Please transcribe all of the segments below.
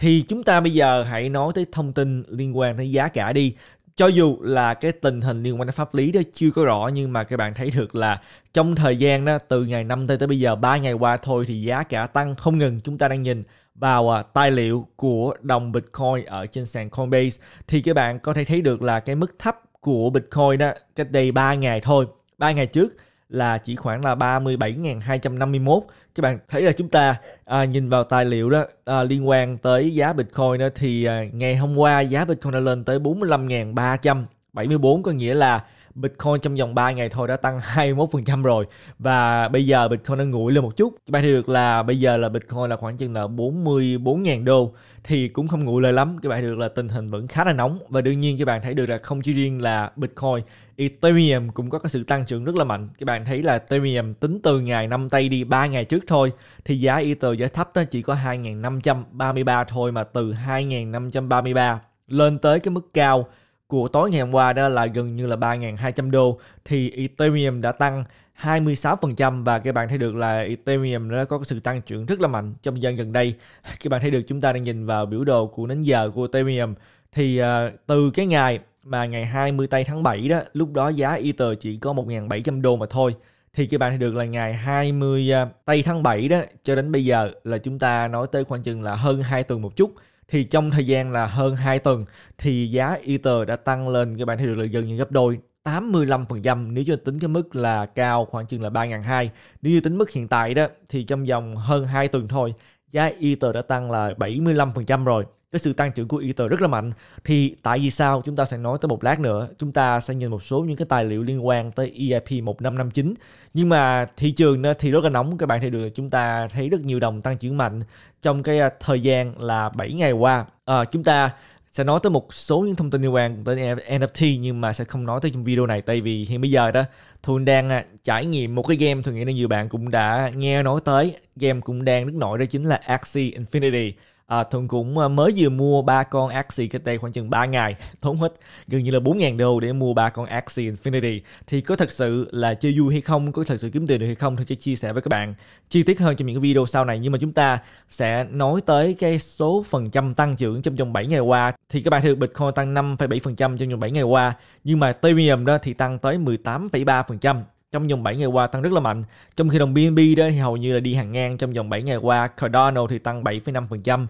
thì chúng ta bây giờ hãy nói tới thông tin liên quan tới giá cả đi. Cho dù là cái tình hình liên quan đến pháp lý đó chưa có rõ, nhưng mà các bạn thấy được là trong thời gian đó, từ ngày 5 tới tới bây giờ 3 ngày qua thôi thì giá cả tăng không ngừng. Chúng ta đang nhìn vào à, tài liệu của đồng Bitcoin ở trên sàn Coinbase. Thì các bạn có thể thấy được là cái mức thấp của Bitcoin đó cách đây 3 ngày thôi. 3 ngày trước là chỉ khoảng là 37.251 các bạn thấy là chúng ta à, nhìn vào tài liệu đó à, liên quan tới giá Bitcoin đó thì à, ngày hôm qua giá Bitcoin đã lên tới 45.374 có nghĩa là Bitcoin trong vòng 3 ngày thôi đã tăng 21% rồi. Và bây giờ Bitcoin đã nguội lên một chút. Các bạn thấy được là bây giờ là Bitcoin là khoảng chừng là 44.000 đô thì cũng không nguội lên lắm. Các bạn thấy được là tình hình vẫn khá là nóng. Và đương nhiên các bạn thấy được là không chỉ riêng là Bitcoin Ethereum cũng có cái sự tăng trưởng rất là mạnh. Các bạn thấy là Ethereum tính từ ngày năm tây đi 3 ngày trước thôi thì giá Ether giá thấp đó chỉ có 2.533 thôi mà từ 2.533 lên tới cái mức cao của tối ngày hôm qua đó là gần như là 3.200 đô. Thì Ethereum đã tăng 26% và các bạn thấy được là Ethereum nó có sự tăng trưởng rất là mạnh trong thời gian gần đây. Các bạn thấy được chúng ta đang nhìn vào biểu đồ của nến giờ của Ethereum. Thì uh, từ cái ngày mà ngày 20 tây tháng 7 đó, lúc đó giá Ether chỉ có 1.700 đô mà thôi. Thì các bạn thấy được là ngày 20 à, tây tháng 7 đó cho đến bây giờ là chúng ta nói tới khoảng chừng là hơn 2 tuần một chút thì trong thời gian là hơn 2 tuần thì giá Ether đã tăng lên các bạn thấy được là gần như gấp đôi 85% nếu cho tính cái mức là cao khoảng chừng là 3.200 nếu như tính mức hiện tại đó thì trong vòng hơn 2 tuần thôi giá Ether đã tăng là 75% rồi. Cái sự tăng trưởng của Ether rất là mạnh. Thì tại vì sao? Chúng ta sẽ nói tới một lát nữa. Chúng ta sẽ nhìn một số những cái tài liệu liên quan tới EIP 1559 nhưng mà thị trường thì rất là nóng. Các bạn thấy được chúng ta thấy rất nhiều đồng tăng trưởng mạnh trong cái à, thời gian là 7 ngày qua. À, chúng ta sẽ nói tới một số những thông tin liên quan tới NFT nhưng mà sẽ không nói tới trong video này. Tại vì hiện bây giờ đó Thuận đang à, trải nghiệm một cái game. Thuận nghĩ là nhiều bạn cũng đã nghe nói tới. Game cũng đang rất nổi đó chính là Axie Infinity à, Thuận cũng à, mới vừa mua ba con Axie cách đây khoảng chừng 3 ngày tốn hết gần như là 4.000 đô để mua ba con Axie Infinity. Thì có thật sự là chơi vui hay không có thật sự kiếm tiền được hay không tôi sẽ chia sẻ với các bạn chi tiết hơn trong những cái video sau này. Nhưng mà chúng ta sẽ nói tới cái số phần trăm tăng trưởng trong vòng 7 ngày qua. Thì các bạn thấy được Bitcoin tăng 5,7% trong vòng 7 ngày qua nhưng mà Ethereum đó thì tăng tới 18,3% trong vòng 7 ngày qua tăng rất là mạnh. Trong khi đồng BNB đó thì hầu như là đi hàng ngang trong vòng 7 ngày qua. Cardano thì tăng 7,5%.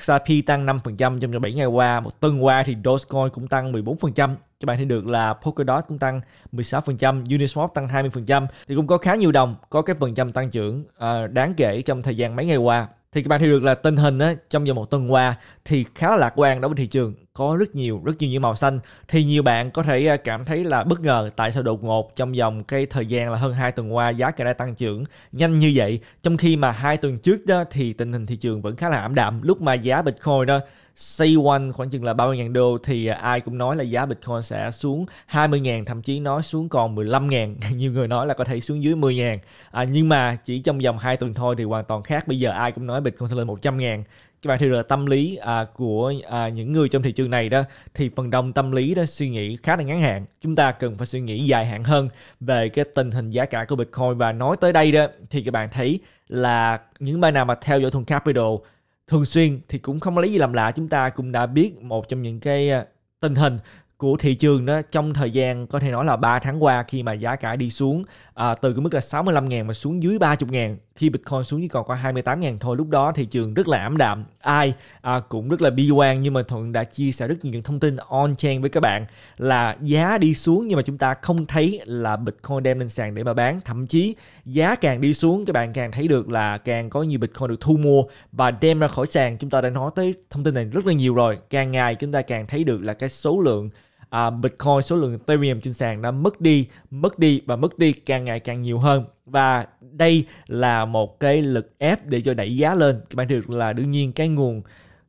XRP tăng 5% trong vòng 7 ngày qua. Một tuần qua thì Dogecoin cũng tăng 14%. Các bạn thấy được là Polkadot cũng tăng 16%, Uniswap tăng 20%. Thì cũng có khá nhiều đồng có cái phần trăm tăng trưởng uh, đáng kể trong thời gian mấy ngày qua thì các bạn thấy được là tình hình á, trong vòng một tuần qua thì khá là lạc quan đối với thị trường. Có rất nhiều rất nhiều những màu xanh. Thì nhiều bạn có thể à, cảm thấy là bất ngờ tại sao đột ngột trong vòng cái thời gian là hơn 2 tuần qua giá cả đã tăng trưởng nhanh như vậy. Trong khi mà hai tuần trước đó thì tình hình thị trường vẫn khá là ảm đạm. Lúc mà giá Bitcoin đó C1 khoảng chừng là 30.000 đô thì ai cũng nói là giá Bitcoin sẽ xuống 20.000 thậm chí nói xuống còn 15.000 nhiều người nói là có thể xuống dưới 10.000 à, nhưng mà chỉ trong vòng 2 tuần thôi thì hoàn toàn khác. Bây giờ ai cũng nói Bitcoin sẽ lên 100.000 các bạn thấy là tâm lý à, của à, những người trong thị trường này đó thì phần đông tâm lý đó suy nghĩ khá là ngắn hạn. Chúng ta cần phải suy nghĩ dài hạn hơn về cái tình hình giá cả của Bitcoin. Và nói tới đây đó thì các bạn thấy là những bạn nào mà theo dõi thùng capital thường xuyên thì cũng không lấy gì làm lạ. Chúng ta cũng đã biết một trong những cái à, tình hình của thị trường đó trong thời gian có thể nói là 3 tháng qua khi mà giá cả đi xuống à, từ cái mức là 65 ngàn mà xuống dưới 30 ngàn khi Bitcoin xuống chỉ còn có 28 ngàn thôi lúc đó thị trường rất là ảm đạm. Ai à, cũng rất là bi quan nhưng mà Thuận đã chia sẻ rất nhiều những thông tin on-chain với các bạn là giá đi xuống nhưng mà chúng ta không thấy là Bitcoin đem lên sàn để mà bán. Thậm chí giá càng đi xuống các bạn càng thấy được là càng có nhiều Bitcoin được thu mua và đem ra khỏi sàn. Chúng ta đã nói tới thông tin này rất là nhiều rồi. Càng ngày chúng ta càng thấy được là cái số lượng à, Bitcoin số lượng Ethereum trên sàn đã mất đi, mất đi và mất đi càng ngày càng nhiều hơn. Và đây là một cái lực ép để cho đẩy giá lên. Các bạn được là đương nhiên cái nguồn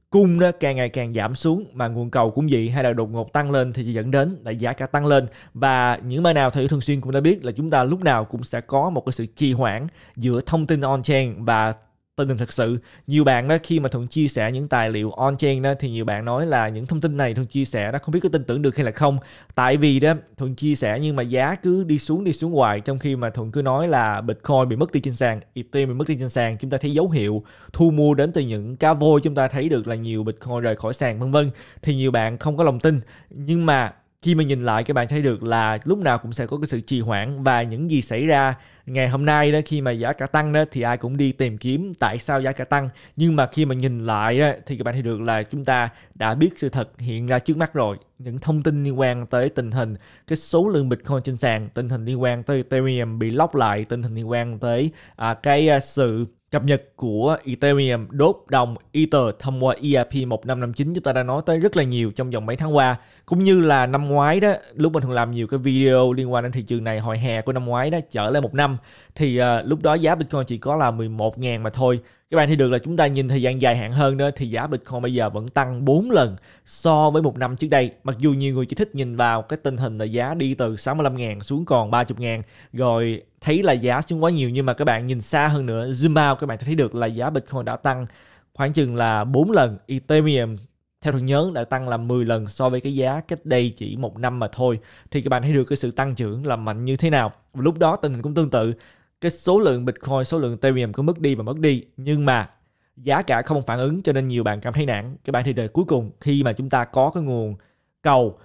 cung đó càng ngày càng giảm xuống mà nguồn cầu cũng vậy. Hay là đột ngột tăng lên thì dẫn đến là giá cả tăng lên. Và những bài nào thầy thường xuyên cũng đã biết là chúng ta lúc nào cũng sẽ có một cái sự trì hoãn giữa thông tin on chain và tình hình thực sự. Nhiều bạn đó, khi mà thuận chia sẻ những tài liệu on chain đó, thì nhiều bạn nói là những thông tin này thuận chia sẻ đó không biết có tin tưởng được hay là không. Tại vì đó thuận chia sẻ nhưng mà giá cứ đi xuống đi xuống hoài, trong khi mà thuận cứ nói là bitcoin bị mất đi trên sàn, ethereum bị mất đi trên sàn, chúng ta thấy dấu hiệu thu mua đến từ những cá vôi chúng ta thấy được là nhiều bitcoin rời khỏi sàn, vân vân. Thì nhiều bạn không có lòng tin. Nhưng mà khi mà nhìn lại các bạn thấy được là lúc nào cũng sẽ có cái sự trì hoãn và những gì xảy ra. Ngày hôm nay đó khi mà giá cả tăng đó thì ai cũng đi tìm kiếm tại sao giá cả tăng. Nhưng mà khi mà nhìn lại đó, thì các bạn thấy được là chúng ta đã biết sự thật hiện ra trước mắt rồi. Những thông tin liên quan tới tình hình cái số lượng bitcoin trên sàn tình hình liên quan tới ethereum bị lóc lại tình hình liên quan tới à, cái à, sự cập nhật của Ethereum đốt đồng Ether thông qua ERP 1559 chúng ta đã nói tới rất là nhiều trong vòng mấy tháng qua. Cũng như là năm ngoái đó lúc mình thường làm nhiều cái video liên quan đến thị trường này hồi hè của năm ngoái đó trở lại một năm. Thì uh, lúc đó giá Bitcoin chỉ có là 11.000 mà thôi các bạn thấy được là chúng ta nhìn thời gian dài hạn hơn đó thì giá Bitcoin bây giờ vẫn tăng 4 lần so với một năm trước đây. Mặc dù nhiều người chỉ thích nhìn vào cái tình hình là giá đi từ 65.000 xuống còn 30.000 rồi thấy là giá xuống quá nhiều nhưng mà các bạn nhìn xa hơn nữa, zoom out, các bạn thấy được là giá Bitcoin đã tăng khoảng chừng là 4 lần. Ethereum, theo thuật nhớ đã tăng là 10 lần so với cái giá cách đây chỉ một năm mà thôi. Thì các bạn thấy được cái sự tăng trưởng là mạnh như thế nào. Lúc đó tình hình cũng tương tự cái số lượng Bitcoin, số lượng Ethereum cứ mất đi và mất đi. Nhưng mà giá cả không phản ứng cho nên nhiều bạn cảm thấy nản. Các bạn thì đời cuối cùng khi mà chúng ta có cái nguồn cầu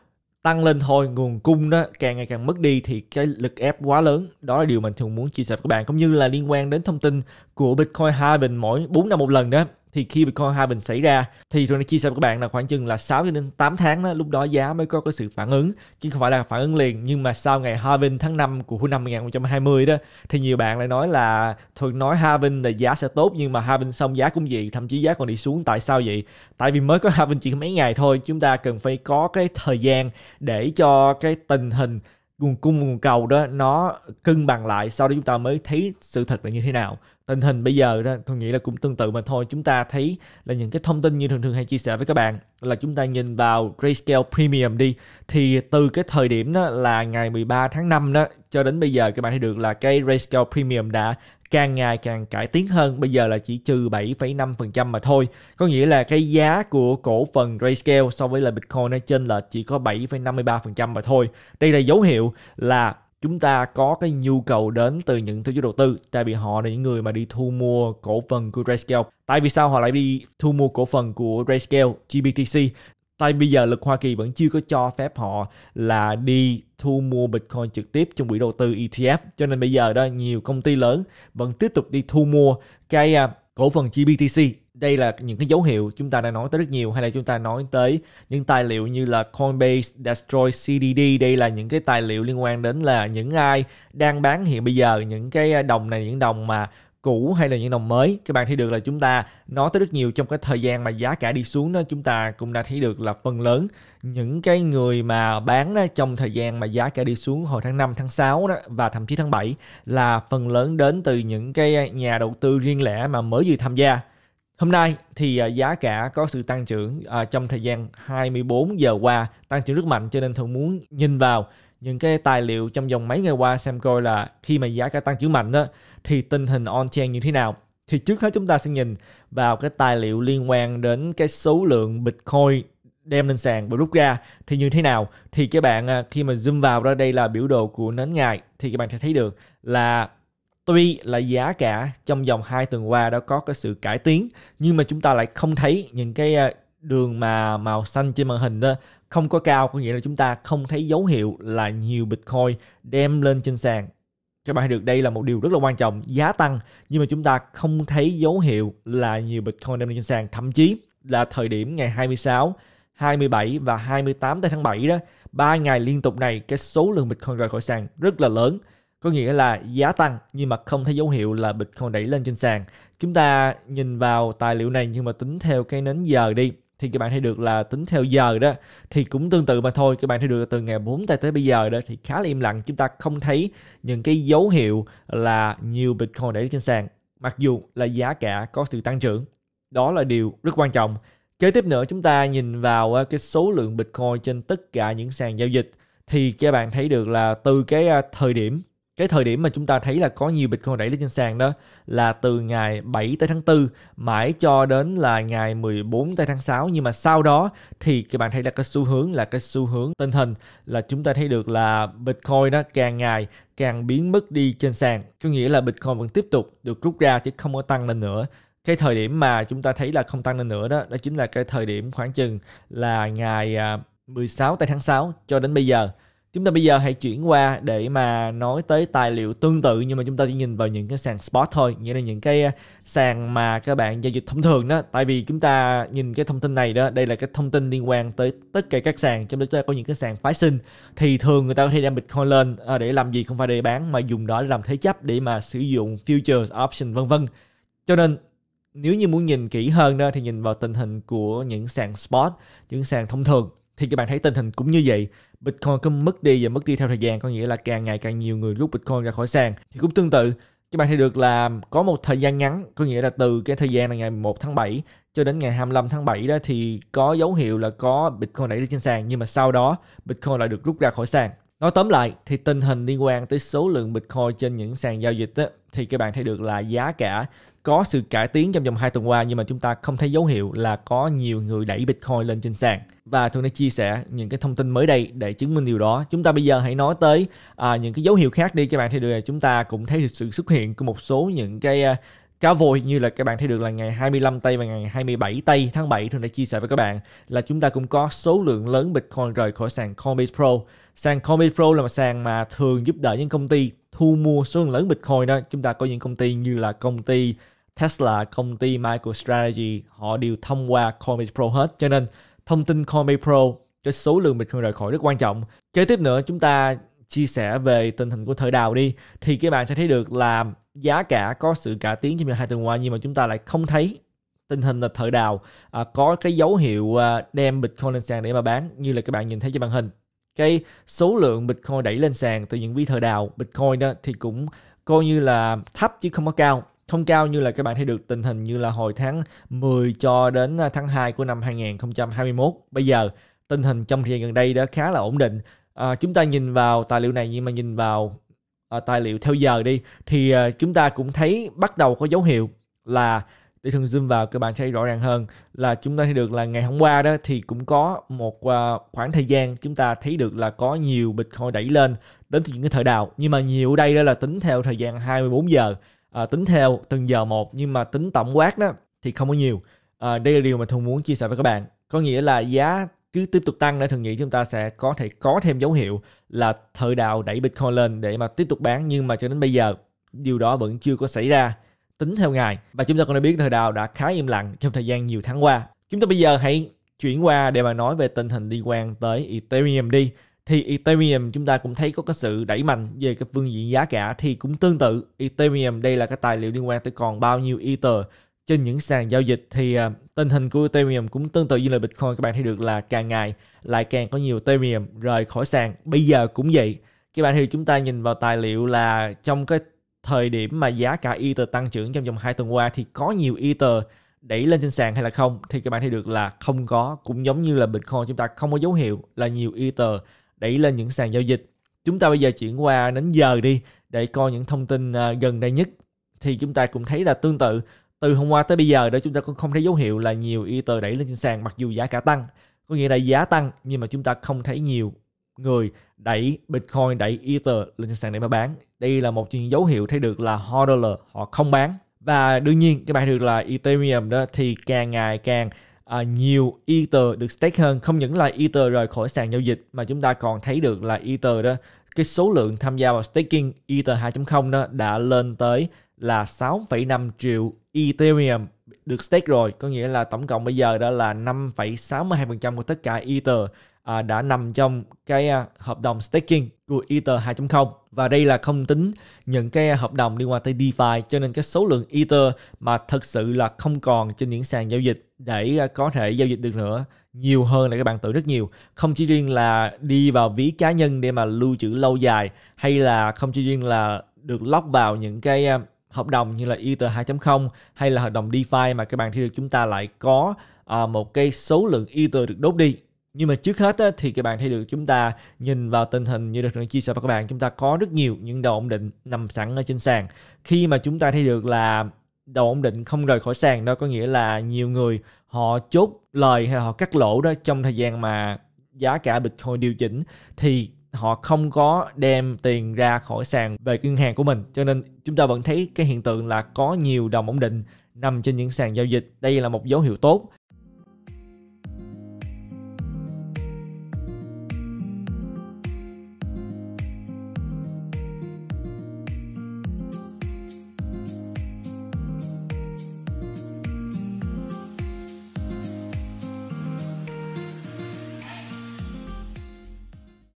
tăng lên thôi nguồn cung đó càng ngày càng mất đi thì cái lực ép quá lớn. Đó là điều mình thường muốn chia sẻ với các bạn cũng như là liên quan đến thông tin của Bitcoin halving mỗi 4 năm một lần đó thì khi Bitcoin halving xảy ra, thì tôi đã chia sẻ với các bạn là khoảng chừng là 6 đến 8 tháng đó, lúc đó giá mới có cái sự phản ứng. Chứ không phải là phản ứng liền, nhưng mà sau ngày halving tháng 5 của năm 2020 đó, thì nhiều bạn lại nói là thường nói halving là giá sẽ tốt, nhưng mà halving xong giá cũng vậy, thậm chí giá còn đi xuống, tại sao vậy? Tại vì mới có halving chỉ mấy ngày thôi, chúng ta cần phải có cái thời gian để cho cái tình hình nguồn cung nguồn cầu đó, nó cân bằng lại sau đó chúng ta mới thấy sự thật là như thế nào. Tình hình bây giờ đó, tôi nghĩ là cũng tương tự mà thôi. Chúng ta thấy là những cái thông tin như thường thường hay chia sẻ với các bạn là chúng ta nhìn vào Grayscale Premium đi. Thì từ cái thời điểm đó là ngày 13 tháng 5 đó, cho đến bây giờ các bạn thấy được là cái Grayscale Premium đã càng ngày càng cải tiến hơn bây giờ là chỉ trừ 7,5% mà thôi có nghĩa là cái giá của cổ phần Grayscale so với là Bitcoin ở trên là chỉ có 7,53% mà thôi đây là dấu hiệu là chúng ta có cái nhu cầu đến từ những tổ chức đầu tư tại vì họ là những người mà đi thu mua cổ phần của Grayscale. Tại vì sao họ lại đi thu mua cổ phần của Grayscale, GBTC? Tại bây giờ lực Hoa Kỳ vẫn chưa có cho phép họ là đi thu mua Bitcoin trực tiếp trong quỹ đầu tư ETF. Cho nên bây giờ đó nhiều công ty lớn vẫn tiếp tục đi thu mua cái uh, cổ phần GBTC đây là những cái dấu hiệu chúng ta đã nói tới rất nhiều hay là chúng ta nói tới những tài liệu như là Coinbase Destroy CDD đây là những cái tài liệu liên quan đến là những ai đang bán hiện bây giờ những cái à, đồng này những đồng mà cũ hay là những đồng mới các bạn thấy được là chúng ta nói tới rất nhiều trong cái thời gian mà giá cả đi xuống đó chúng ta cũng đã thấy được là phần lớn những cái người mà bán đó trong thời gian mà giá cả đi xuống hồi tháng 5 tháng 6 đó và thậm chí tháng 7 là phần lớn đến từ những cái nhà đầu tư riêng lẻ mà mới vừa tham gia. Hôm nay thì à, giá cả có sự tăng trưởng à, trong thời gian 24 giờ qua, tăng trưởng rất mạnh cho nên thường muốn nhìn vào những cái tài liệu trong vòng mấy ngày qua xem coi là khi mà giá cả tăng trưởng mạnh đó thì tình hình on-chain như thế nào. Thì trước hết chúng ta sẽ nhìn vào cái tài liệu liên quan đến cái số lượng Bitcoin đem lên sàn và rút ra thì như thế nào thì các bạn à, khi mà zoom vào ra đây là biểu đồ của nến ngày thì các bạn sẽ thấy được là Tuy là giá cả trong vòng 2 tuần qua đã có cái sự cải tiến, nhưng mà chúng ta lại không thấy những cái à, đường mà màu xanh trên màn hình đó không có cao có nghĩa là chúng ta không thấy dấu hiệu là nhiều Bitcoin đem lên trên sàn. Các bạn hãy được đây là một điều rất là quan trọng, giá tăng nhưng mà chúng ta không thấy dấu hiệu là nhiều Bitcoin đem lên trên sàn, thậm chí là thời điểm ngày 26, 27 và 28 tới tháng 7 đó, ba ngày liên tục này cái số lượng Bitcoin rời khỏi sàn rất là lớn có nghĩa là giá tăng nhưng mà không thấy dấu hiệu là Bitcoin đẩy lên trên sàn. Chúng ta nhìn vào tài liệu này nhưng mà tính theo cái nến giờ đi thì các bạn thấy được là tính theo giờ đó, thì cũng tương tự mà thôi. Các bạn thấy được từ ngày 4 tới tới bây giờ đó, thì khá là im lặng. Chúng ta không thấy những cái dấu hiệu là nhiều Bitcoin để trên sàn, mặc dù là giá cả có sự tăng trưởng. Đó là điều rất quan trọng. Kế tiếp nữa, chúng ta nhìn vào ờ, cái số lượng Bitcoin trên tất cả những sàn giao dịch. Thì các bạn thấy được là từ cái ờ, thời điểm cái thời điểm mà chúng ta thấy là có nhiều Bitcoin đẩy lên trên sàn đó là từ ngày 7 tới tháng 4 mãi cho đến là ngày 14 tới tháng 6 nhưng mà sau đó thì các bạn thấy là cái xu hướng, là cái xu hướng tinh hình là chúng ta thấy được là Bitcoin đó càng ngày càng biến mất đi trên sàn. Có nghĩa là Bitcoin vẫn tiếp tục được rút ra chứ không có tăng lên nữa. Cái thời điểm mà chúng ta thấy là không tăng lên nữa đó đó chính là cái thời điểm khoảng chừng là ngày à, 16 tới tháng 6 cho đến bây giờ. Chúng ta bây giờ hãy chuyển qua để mà nói tới tài liệu tương tự nhưng mà chúng ta chỉ nhìn vào những cái sàn spot thôi, nghĩa là những cái ờ, sàn mà các bạn giao dịch thông thường đó. Tại vì chúng ta nhìn cái thông tin này đó, đây là cái thông tin liên quan tới tất cả các sàn, trong đó chúng ta có những cái sàn phái sinh thì thường người ta có thể đem Bitcoin lên ờ, để làm gì không phải để bán mà dùng đó để làm thế chấp để mà sử dụng futures, option vân vân. Cho nên nếu như muốn nhìn kỹ hơn đó thì nhìn vào tình hình của những sàn spot, những sàn thông thường thì các bạn thấy tình hình cũng như vậy. Bitcoin cứ mất đi và mất đi theo thời gian có nghĩa là càng ngày càng nhiều người rút Bitcoin ra khỏi sàn. Thì cũng tương tự các bạn thấy được là có một thời gian ngắn có nghĩa là từ cái thời gian là ngày 1 tháng 7 cho đến ngày 25 tháng 7 đó thì có dấu hiệu là có Bitcoin đẩy lên trên sàn nhưng mà sau đó Bitcoin lại được rút ra khỏi sàn. Nói tóm lại thì tình hình liên quan tới số lượng Bitcoin trên những sàn giao dịch đó, thì các bạn thấy được là giá cả có sự cải tiến trong vòng 2 tuần qua nhưng mà chúng ta không thấy dấu hiệu là có nhiều người đẩy Bitcoin lên trên sàn. Và tôi đã chia sẻ những cái thông tin mới đây để chứng minh điều đó. Chúng ta bây giờ hãy nói tới à, những cái dấu hiệu khác đi các bạn thấy được là chúng ta cũng thấy sự xuất hiện của một số những cái uh, cá vôi như là các bạn thấy được là ngày 25 tây và ngày 27 tây tháng 7 tôi đã chia sẻ với các bạn là chúng ta cũng có số lượng lớn Bitcoin rời khỏi sàn Coinbase Pro. Sàn Coinbase Pro là một sàn mà thường giúp đỡ những công ty thu mua số lượng lớn Bitcoin đó. Chúng ta có những công ty như là công ty Tesla, công ty MicroStrategy họ đều thông qua Coinbase Pro hết. Cho nên thông tin Coinbase Pro cái số lượng Bitcoin rời khỏi rất quan trọng. Kế tiếp nữa chúng ta chia sẻ về tình hình của thời đào đi thì các bạn sẽ thấy được là giá cả có sự cải tiến trong hai tuần qua nhưng mà chúng ta lại không thấy tình hình là thời đào à, có cái dấu hiệu à, đem Bitcoin lên sàn để mà bán như là các bạn nhìn thấy trên màn hình cái số lượng Bitcoin đẩy lên sàn từ những ví thời đào Bitcoin đó thì cũng coi như là thấp chứ không có cao không cao như là các bạn thấy được tình hình như là hồi tháng 10 cho đến à, tháng 2 của năm 2021. Bây giờ tình hình trong thời gian gần đây đã khá là ổn định. À, chúng ta nhìn vào tài liệu này nhưng mà nhìn vào à, tài liệu theo giờ đi thì à, chúng ta cũng thấy bắt đầu có dấu hiệu là để thường zoom vào các bạn thấy rõ ràng hơn là chúng ta thấy được là ngày hôm qua đó thì cũng có một à, khoảng thời gian chúng ta thấy được là có nhiều Bitcoin đẩy lên đến từ những cái thời đào nhưng mà nhiều ở đây đó là tính theo thời gian 24 giờ à, tính theo từng giờ một nhưng mà tính tổng quát đó thì không có nhiều. À, đây là điều mà thường muốn chia sẻ với các bạn. Có nghĩa là giá cứ tiếp tục tăng để thường nghĩ chúng ta sẽ có thể có thêm dấu hiệu là thời đạo đẩy Bitcoin lên để mà tiếp tục bán nhưng mà cho đến bây giờ điều đó vẫn chưa có xảy ra. Tính theo ngày và chúng ta cũng đã biết thời đạo đã khá im lặng trong thời gian nhiều tháng qua. Chúng ta bây giờ hãy chuyển qua để mà nói về tình hình liên quan tới Ethereum đi thì Ethereum chúng ta cũng thấy có cái sự đẩy mạnh về cái phương diện giá cả thì cũng tương tự. Ethereum đây là cái tài liệu liên quan tới còn bao nhiêu Ether trên những sàn giao dịch. Thì uh, tình hình của Ethereum cũng tương tự như là Bitcoin các bạn thấy được là càng ngày lại càng có nhiều Ethereum rời khỏi sàn. Bây giờ cũng vậy. Các bạn thì chúng ta nhìn vào tài liệu là trong cái thời điểm mà giá cả Ether tăng trưởng trong vòng 2 tuần qua thì có nhiều Ether đẩy lên trên sàn hay là không? Thì các bạn thấy được là không có. Cũng giống như là Bitcoin chúng ta không có dấu hiệu là nhiều Ether đẩy lên những sàn giao dịch. Chúng ta bây giờ chuyển qua đến giờ đi để coi những thông tin ờ, gần đây nhất. Thì chúng ta cũng thấy là tương tự từ hôm qua tới bây giờ đó chúng ta cũng không thấy dấu hiệu là nhiều Ether đẩy lên trên sàn mặc dù giá cả tăng. Có nghĩa là giá tăng nhưng mà chúng ta không thấy nhiều người đẩy Bitcoin, đẩy Ether lên trên sàn để mà bán. Đây là một trong những dấu hiệu thấy được là hodler họ không bán. Và đương nhiên các bạn được là Ethereum đó thì càng ngày càng à, nhiều Ether được stake hơn. Không những là Ether rời khỏi sàn giao dịch mà chúng ta còn thấy được là Ether đó cái số lượng tham gia vào staking Ether 2.0 đó đã lên tới là 6,5 triệu Ethereum được stake rồi. Có nghĩa là tổng cộng bây giờ đó là 5,62% của tất cả Ether à, đã nằm trong cái à, hợp đồng staking của Ether 2.0 và đây là không tính những cái à, hợp đồng liên quan tới DeFi cho nên cái số lượng Ether mà thực sự là không còn trên những sàn giao dịch để à, có thể giao dịch được nữa nhiều hơn là các bạn tưởng rất nhiều. Không chỉ riêng là đi vào ví cá nhân để mà lưu trữ lâu dài hay là không chỉ riêng là được lock vào những cái à, hợp đồng như là Ether 2.0 hay là hợp đồng DeFi mà các bạn thấy được chúng ta lại có một cái số lượng Ether được đốt đi nhưng mà trước hết á, thì các bạn thấy được chúng ta nhìn vào tình hình như được chia sẻ với các bạn chúng ta có rất nhiều những đầu ổn định nằm sẵn ở trên sàn. Khi mà chúng ta thấy được là đầu ổn định không rời khỏi sàn đó có nghĩa là nhiều người họ chốt lời hay họ cắt lỗ đó trong thời gian mà giá cả Bitcoin điều chỉnh thì họ không có đem tiền ra khỏi sàn về ngân hàng của mình. Cho nên chúng ta vẫn thấy cái hiện tượng là có nhiều đồng ổn định nằm trên những sàn giao dịch. Đây là một dấu hiệu tốt.